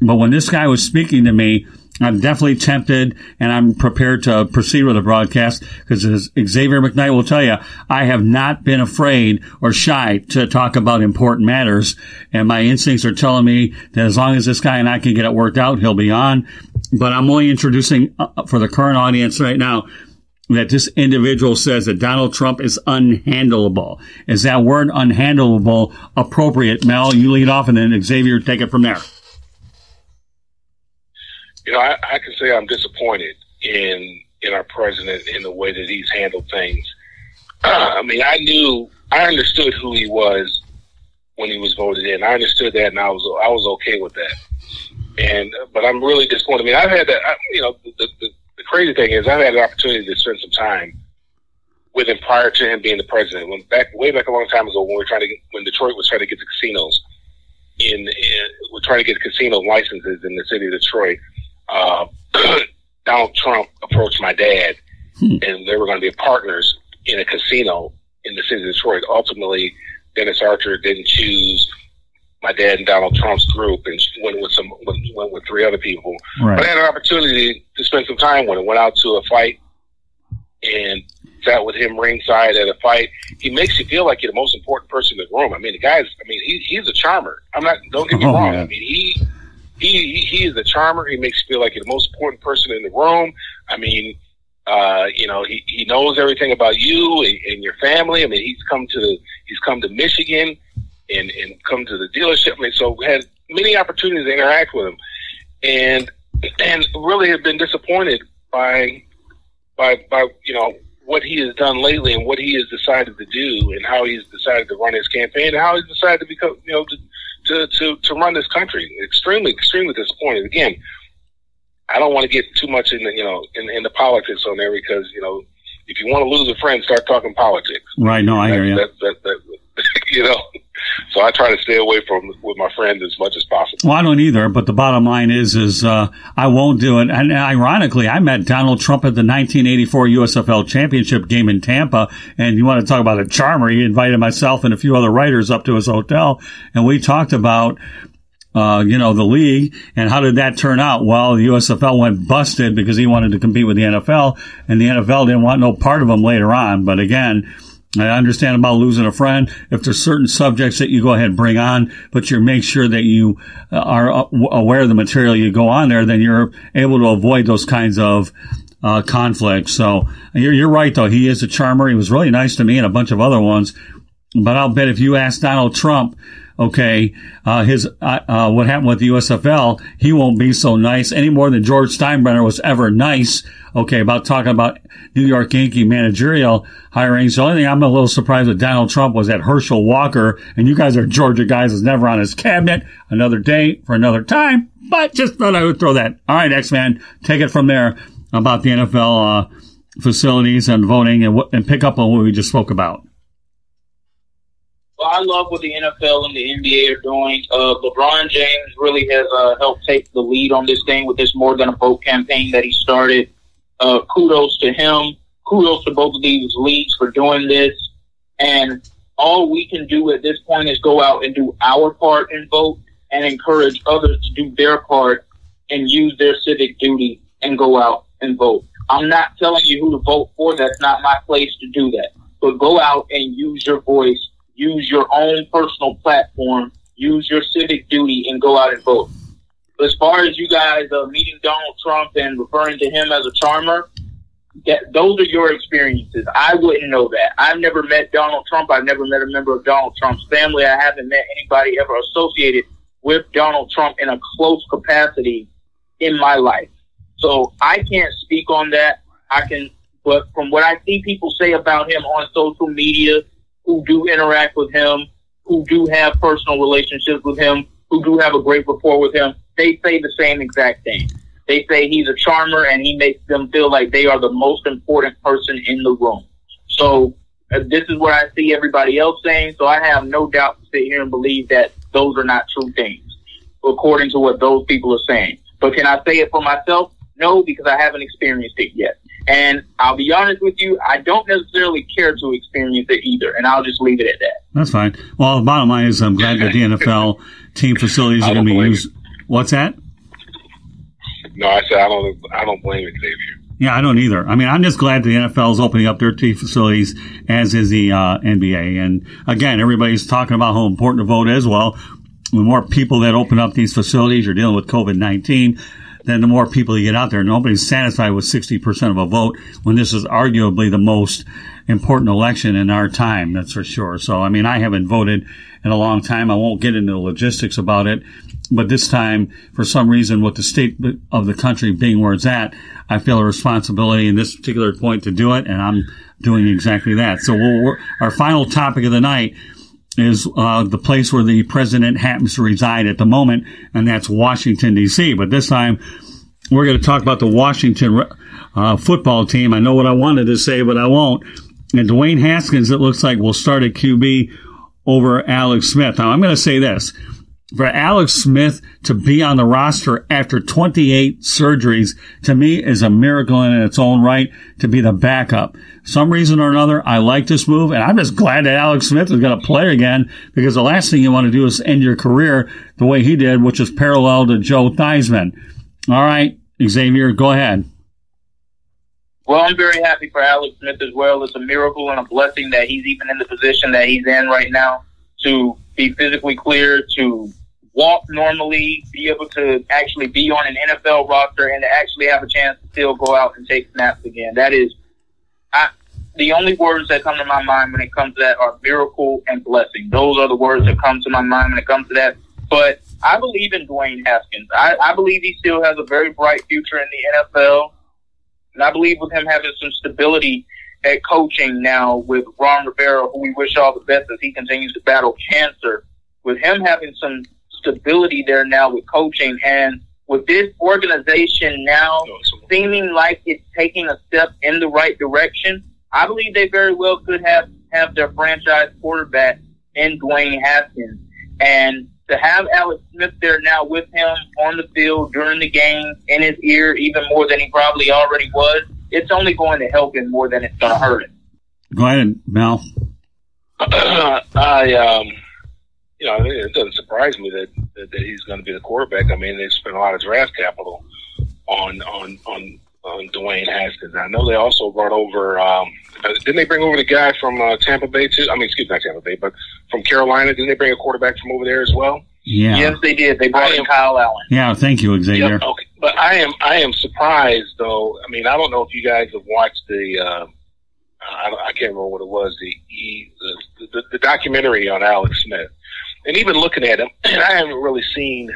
But when this guy was speaking to me, I'm definitely tempted and I'm prepared to proceed with the broadcast because as Xavier McKnight will tell you, I have not been afraid or shy to talk about important matters. And my instincts are telling me that as long as this guy and I can get it worked out, he'll be on. But I'm only introducing uh, for the current audience right now that this individual says that Donald Trump is unhandleable. Is that word unhandleable appropriate? Mel, you lead off and then Xavier take it from there. You know, I, I can say I'm disappointed in in our president in the way that he's handled things. I mean, I knew, I understood who he was when he was voted in. I understood that, and I was I was okay with that. And but I'm really disappointed. I mean, I've had that. I, you know, the, the crazy thing is I've had an opportunity to spend some time with him prior to him being the president. When back way back a long time ago, when we were trying to get, when Detroit was trying to get the casinos in, in we're trying to get casino licenses in the city of Detroit. Uh, Donald Trump approached my dad, hmm. and they were going to be partners in a casino in the city of Detroit. Ultimately, Dennis Archer didn't choose my dad and Donald Trump's group, and went with some went, went with three other people. Right. But I had an opportunity to spend some time with him. Went out to a fight and sat with him ringside at a fight. He makes you feel like you're the most important person in the room. I mean, the guy's. I mean, he, he's a charmer. I'm not. Don't get me oh, wrong. Man. I mean, he. He, he is a charmer. He makes you feel like you're the most important person in the room. I mean, uh, you know, he, he knows everything about you and, and your family. I mean, he's come to the, he's come to Michigan and, and come to the dealership. I mean, so we had many opportunities to interact with him and, and really have been disappointed by, by, by, you know, what he has done lately and what he has decided to do and how he's decided to run his campaign and how he's decided to become, you know, to, to, to, to run this country. Extremely, extremely disappointed. Again, I don't want to get too much in the, you know, in, in the politics on there because, you know, if you want to lose a friend, start talking politics. Right. No, I that, hear you. That, that, that, you know, I try to stay away from with my friends as much as possible. Well, I don't either. But the bottom line is, is uh, I won't do it. And ironically, I met Donald Trump at the 1984 USFL Championship game in Tampa. And you want to talk about a charmer? He invited myself and a few other writers up to his hotel, and we talked about uh, you know, the league. And how did that turn out? Well, the USFL went busted because he wanted to compete with the NFL, and the NFL didn't want no part of him later on. But again, I understand about losing a friend. If there's certain subjects that you go ahead and bring on, but you make sure that you uh, are uh, aware of the material you go on there, then you're able to avoid those kinds of uh, conflicts. So you're, you're right, though. He is a charmer. He was really nice to me and a bunch of other ones. But I'll bet if you ask Donald Trump, okay, uh, his uh, uh, what happened with the USFL, he won't be so nice any more than George Steinbrenner was ever nice. Okay, about talking about New York Yankee managerial hirings. The only thing I'm a little surprised with Donald Trump was that Herschel Walker, and you guys are Georgia guys, is never on his cabinet. Another day for another time, but just thought I would throw that. All right, X Man, take it from there about the NFL uh, facilities and voting, and, and pick up on what we just spoke about. Well, I love what the NFL and the NBA are doing. Uh, LeBron James really has uh, helped take the lead on this thing with this more than a vote campaign that he started. Uh, kudos to him. Kudos to both of these leagues for doing this. And all we can do at this point is go out and do our part and vote and encourage others to do their part and use their civic duty and go out and vote. I'm not telling you who to vote for. That's not my place to do that. But go out and use your voice use your own personal platform, use your civic duty, and go out and vote. As far as you guys uh, meeting Donald Trump and referring to him as a charmer, that, those are your experiences. I wouldn't know that. I've never met Donald Trump. I've never met a member of Donald Trump's family. I haven't met anybody ever associated with Donald Trump in a close capacity in my life. So I can't speak on that. I can, but from what I see people say about him on social media who do interact with him, who do have personal relationships with him, who do have a great rapport with him, they say the same exact thing. They say he's a charmer and he makes them feel like they are the most important person in the room. So uh, this is what I see everybody else saying. So I have no doubt to sit here and believe that those are not true things, according to what those people are saying. But can I say it for myself? No, because I haven't experienced it yet. And I'll be honest with you, I don't necessarily care to experience it either, and I'll just leave it at that. That's fine. Well, the bottom line is I'm glad that the NFL team facilities are going to be used. What's that? No, I said I don't. I don't blame Xavier. Yeah, I don't either. I mean, I'm just glad the NFL is opening up their team facilities, as is the uh, NBA. And again, everybody's talking about how important the vote is. Well, the more people that open up these facilities, you're dealing with COVID 19 then the more people you get out there. Nobody's satisfied with 60% of a vote when this is arguably the most important election in our time. That's for sure. So, I mean, I haven't voted in a long time. I won't get into the logistics about it. But this time, for some reason, with the state of the country being where it's at, I feel a responsibility in this particular point to do it. And I'm doing exactly that. So we'll, our final topic of the night is uh, the place where the president happens to reside at the moment, and that's Washington D.C. But this time, we're going to talk about the Washington uh, football team. I know what I wanted to say, but I won't. And Dwayne Haskins, it looks like, will start at QB over Alex Smith. Now, I'm going to say this for Alex Smith to be on the roster after 28 surgeries to me is a miracle in its own right to be the backup. Some reason or another, I like this move and I'm just glad that Alex Smith is going to play again because the last thing you want to do is end your career the way he did, which is parallel to Joe Theismann. All right, Xavier, go ahead. Well, I'm very happy for Alex Smith as well. It's a miracle and a blessing that he's even in the position that he's in right now to be physically clear, to walk normally, be able to actually be on an NFL roster, and to actually have a chance to still go out and take snaps again. That is, I, the only words that come to my mind when it comes to that are miracle and blessing. Those are the words that come to my mind when it comes to that. But I believe in Dwayne Haskins. I, I believe he still has a very bright future in the NFL. And I believe with him having some stability at coaching now with Ron Rivera, who we wish all the best as he continues to battle cancer, with him having some stability there now with coaching and with this organization now seeming like it's taking a step in the right direction, I believe they very well could have, have their franchise quarterback in Dwayne Haskins. And to have Alex Smith there now with him on the field during the game in his ear, even more than he probably already was, it's only going to help him more than it's going to hurt him. Go ahead, Mel. I um, you know, it doesn't surprise me that, that, that he's going to be the quarterback. I mean, they spent a lot of draft capital on on on on Dwayne Haskins. I know they also brought over. Um, didn't they bring over the guy from uh, Tampa Bay too? I mean, excuse me, not Tampa Bay, but from Carolina. Didn't they bring a quarterback from over there as well? Yeah. Yes, they did. They brought in Kyle Allen. Yeah, thank you, Xavier. Yep, okay, but I am I am surprised though. I mean, I don't know if you guys have watched the. Uh, I, I can't remember what it was. The, the the the documentary on Alex Smith and even looking at him, I haven't really seen,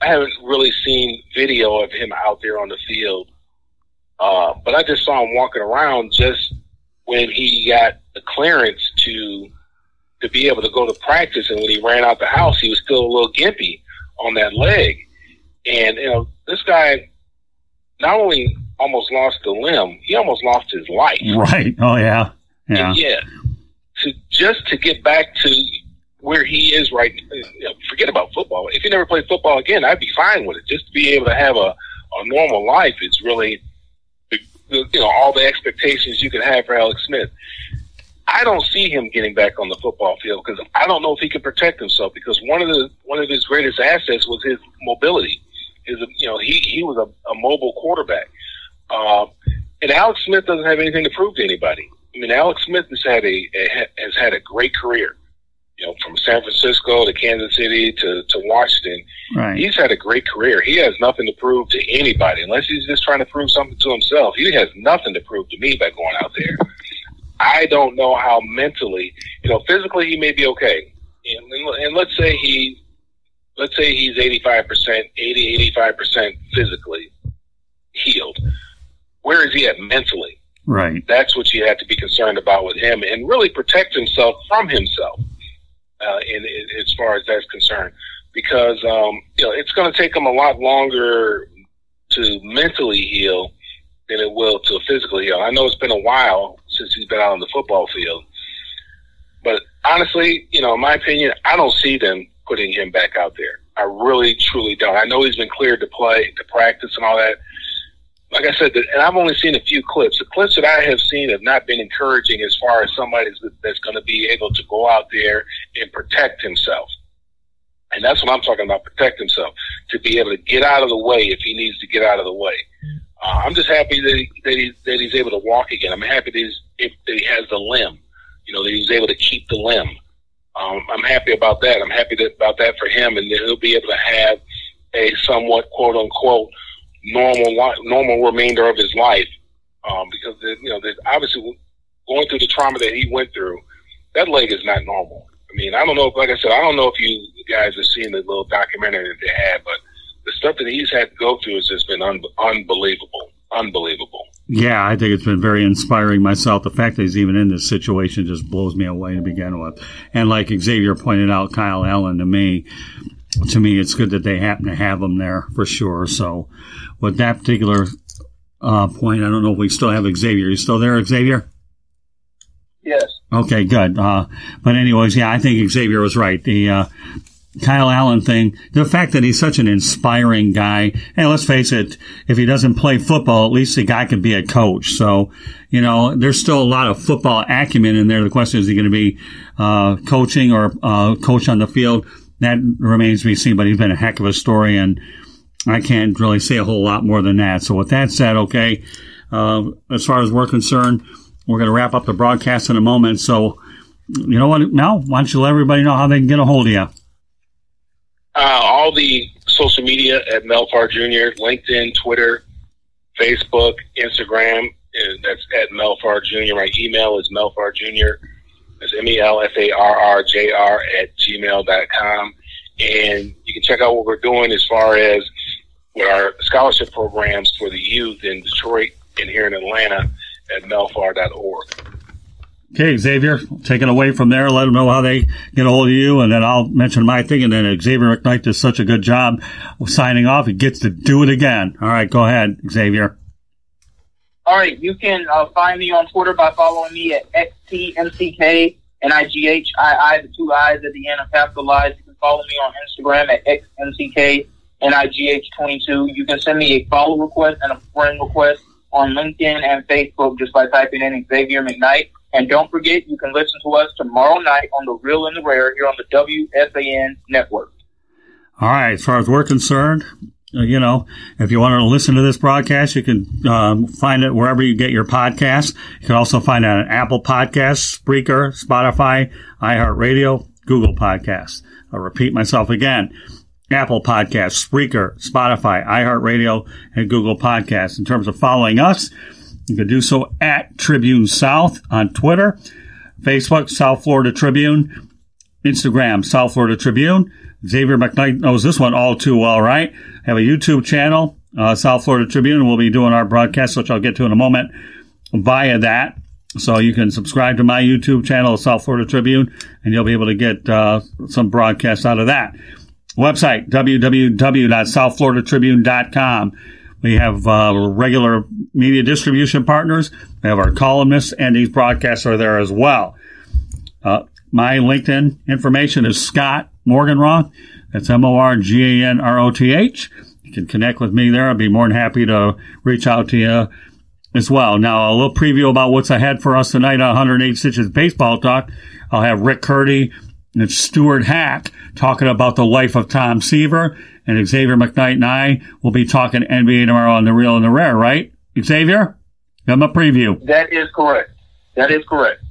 I haven't really seen video of him out there on the field. Uh, but I just saw him walking around just when he got the clearance to to be able to go to practice, and when he ran out the house, he was still a little gimpy on that leg. And you know, this guy not only almost lost a limb, he almost lost his life. Right. Oh yeah. Yeah. And yeah. To just to get back to where he is right. You know, forget about football. If he never played football again, I'd be fine with it. Just to be able to have a, a normal life is really, you know, all the expectations you can have for Alex Smith. I don't see him getting back on the football field because I don't know if he can protect himself because one of the one of his greatest assets was his mobility. Is you know he he was a, a mobile quarterback, uh, and Alex Smith doesn't have anything to prove to anybody. I mean, Alex Smith has had a, a has had a great career you know, from San Francisco to Kansas City to, to Washington. Right. He's had a great career. He has nothing to prove to anybody unless he's just trying to prove something to himself. He has nothing to prove to me by going out there. I don't know how mentally, you know, physically he may be okay. And, and let's say he, let's say he's 85%, 80, 85% physically healed. Where is he at mentally? Right. That's what you have to be concerned about with him and really protect himself from himself uh, in, in, as far as that's concerned, because um, you know it's going to take him a lot longer to mentally heal than it will to physically heal. I know it's been a while since he's been out on the football field, but honestly, you know, in my opinion, I don't see them putting him back out there. I really, truly don't. I know he's been cleared to play, to practice, and all that like I said, and I've only seen a few clips. The clips that I have seen have not been encouraging as far as somebody that's going to be able to go out there and protect himself. And that's what I'm talking about, protect himself, to be able to get out of the way if he needs to get out of the way. Uh, I'm just happy that, he, that, he, that he's able to walk again. I'm happy that, he's, that he has the limb, you know, that he's able to keep the limb. Um, I'm happy about that. I'm happy that, about that for him, and that he'll be able to have a somewhat quote unquote normal normal remainder of his life. Um, because you know, obviously going through the trauma that he went through, that leg is not normal. I mean, I don't know. If, like I said, I don't know if you guys have seen the little documentary that they had, but the stuff that he's had to go through has just been un- unbelievable, unbelievable. Yeah, I think it's been very inspiring myself. The fact that he's even in this situation just blows me away to begin with. And like Xavier pointed out, Kyle Allen to me, to me, it's good that they happen to have them there for sure. So with that particular uh, point, I don't know if we still have Xavier. You still there, Xavier? Yes. Okay, good. Uh, but anyways, yeah, I think Xavier was right. The, uh, Kyle Allen thing, the fact that he's such an inspiring guy. And let's face it, if he doesn't play football, at least the guy can be a coach. So, you know, there's still a lot of football acumen in there. The question is, is he going to be, uh, coaching or, uh, coach on the field? That remains to be seen, but he's been a heck of a story and I can't really say a whole lot more than that. So with that said, okay, uh, as far as we're concerned, we're going to wrap up the broadcast in a moment. So, you know what, Mel, why don't you let everybody know how they can get a hold of you? Uh, all the social media at Mel Farr Jr., LinkedIn, Twitter, Facebook, Instagram. That's at Mel Farr Jr. My email is Mel Farr Jr. That's M E L F A R R J R at gmail.com. And you can check out what we're doing as far as with our scholarship programs for the youth in Detroit and here in Atlanta at melfar.org. Okay, Xavier, take it away from there. Let them know how they get a hold of you, and then I'll mention my thing. And then Xavier McKnight does such a good job signing off. He gets to do it again. All right, go ahead, Xavier. All right, you can uh, find me on Twitter by following me at XTMCK and the two I's at the end are capitalized. You can follow me on Instagram at XMCK and IGH22. You can send me a follow request and a friend request on LinkedIn and Facebook just by typing in Xavier McKnight. And don't forget, you can listen to us tomorrow night on The Real and the Rare here on the WFAN network. All right. As far as we're concerned, you know, if you want to listen to this broadcast, you can um, find it wherever you get your podcasts. You can also find it on Apple Podcasts, Spreaker, Spotify, iHeartRadio, Google Podcasts. I'll repeat myself again. Apple Podcasts, Spreaker, Spotify, iHeartRadio, and Google Podcasts. In terms of following us, you can do so at Tribune South on Twitter, Facebook, South Florida Tribune, Instagram, South Florida Tribune. Xavier McKnight knows this one all too well, right? I have a YouTube channel, uh, South Florida Tribune. We'll be doing our broadcast, which I'll get to in a moment, via that. So you can subscribe to my YouTube channel, South Florida Tribune, and you'll be able to get uh, some broadcasts out of that. Website, www.southfloridatribune.com. We have uh, regular media distribution partners. We have our columnists, and these broadcasts are there as well. Uh, my LinkedIn information is Scott Morganroth. That's M O R G A N R O T H. You can connect with me there. I'd be more than happy to reach out to you as well. Now, a little preview about what's ahead for us tonight on 108 Stitches Baseball Talk. I'll have Rick Curdy and Stuart Hack talking about the life of Tom Seaver and Xavier McKnight and I will be talking NBA tomorrow on the real and the rare, right? Xavier, give them a preview. That is correct. That is correct.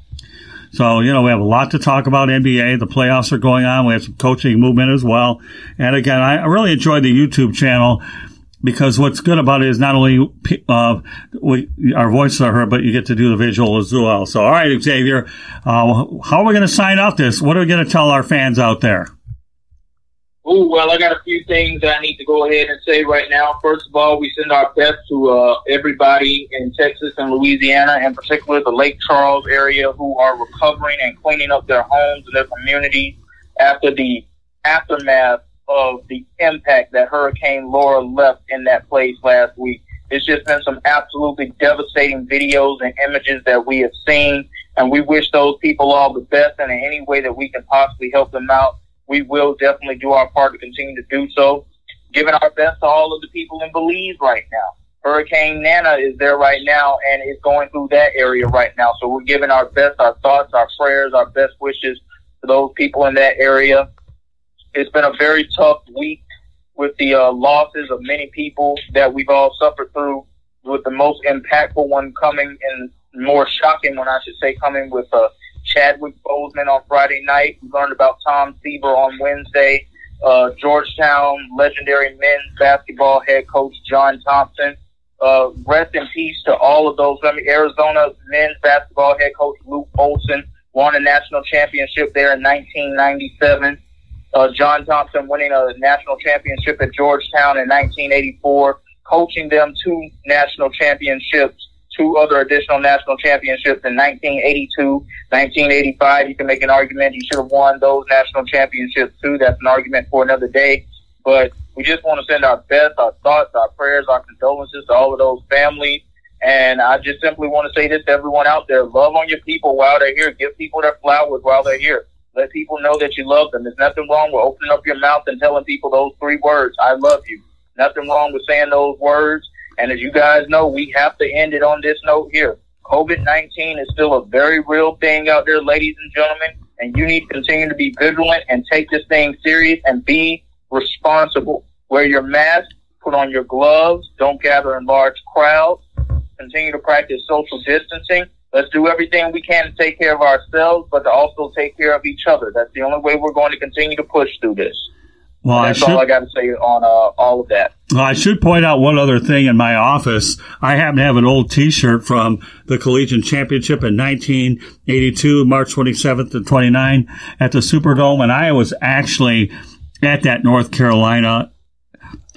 So, you know, we have a lot to talk about NBA. The playoffs are going on. We have some coaching movement as well. And again, I really enjoyed the YouTube channel because what's good about it is not only uh, we, our voices are heard, but you get to do the visual as well. So, all right, Xavier, uh, how are we going to sign out this? What are we going to tell our fans out there? Oh, well, I got a few things I need to go ahead and say right now. First of all, we send our best to uh, everybody in Texas and Louisiana, in particular the Lake Charles area, who are recovering and cleaning up their homes and their communities after the aftermath of the impact that Hurricane Laura left in that place last week. It's just been some absolutely devastating videos and images that we have seen, and we wish those people all the best, and in any way that we can possibly help them out we will definitely do our part to continue to do so, giving our best to all of the people in Belize right now. Hurricane Nana is there right now and is going through that area right now. So we're giving our best, our thoughts, our prayers, our best wishes to those people in that area. It's been a very tough week with the uh, losses of many people that we've all suffered through, with the most impactful one coming and more shocking one, I should say, coming with uh, Chadwick Boseman on Friday night. We learned about Tom Seaver on Wednesday. Uh, Georgetown legendary men's basketball head coach John Thompson. Uh, rest in peace to all of those. I mean, Arizona men's basketball head coach Lute Olson won a national championship there in 1997. Uh, John Thompson winning a national championship at Georgetown in 1984, coaching them two national championships two other additional national championships in 1982, 1985. You can make an argument he should have won those national championships too. That's an argument for another day. But we just want to send our best, our thoughts, our prayers, our condolences to all of those families. And I just simply want to say this to everyone out there. Love on your people while they're here. Give people their flowers while they're here. Let people know that you love them. There's nothing wrong with opening up your mouth and telling people those three words. I love you. Nothing wrong with saying those words. And as you guys know, we have to end it on this note here. COVID-19 is still a very real thing out there, ladies and gentlemen. And you need to continue to be vigilant and take this thing serious and be responsible. Wear your mask, put on your gloves, don't gather in large crowds, continue to practice social distancing. Let's do everything we can to take care of ourselves, but to also take care of each other. That's the only way we're going to continue to push through this. Well, that's I should, all I got to say on uh, all of that. Well, I should point out one other thing in my office. I happen to have an old T-shirt from the Collegiate Championship in 1982, March 27th to 29 at the Superdome, and I was actually at that North Carolina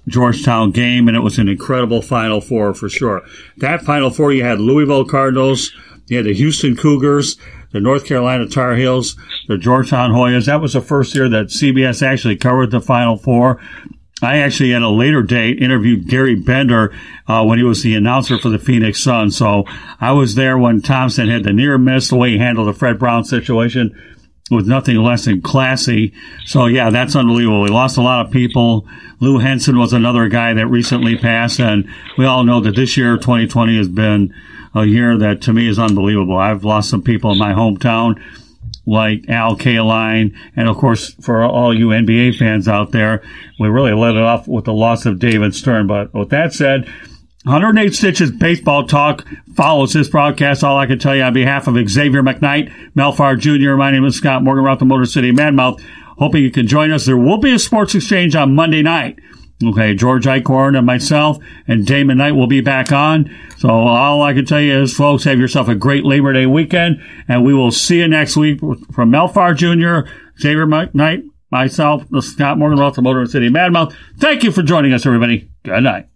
Georgetown game, and it was an incredible Final Four for sure. That Final Four, you had Louisville Cardinals, you had the Houston Cougars, the North Carolina Tar Heels, the Georgetown Hoyas. That was the first year that CBS actually covered the Final Four. I actually, at a later date, interviewed Gary Bender uh, when he was the announcer for the Phoenix Suns. So I was there when Thompson had the near miss, the way he handled the Fred Brown situation with nothing less than classy. So yeah, that's unbelievable. We lost a lot of people. Lou Henson was another guy that recently passed, and we all know that this year, 2020, has been a year that to me is unbelievable. I've lost some people in my hometown, like Al Kaline, and of course, for all you NBA fans out there, we really let it off with the loss of David Stern. But with that said, 108 Stitches Baseball Talk follows this broadcast. All I can tell you on behalf of Xavier McKnight, Mel Farr Jr., my name is Scott Morganroth the Motor City Madmouth. Hoping you can join us. There will be a sports exchange on Monday night. Okay, George Eichhorn and myself and Damon Knight will be back on. So all I can tell you is, folks, have yourself a great Labor Day weekend, and we will see you next week from Mel Farr Jr., Xavier McKnight, myself, Scott Morgan, the Motor City Madmouth. Thank you for joining us, everybody. Good night.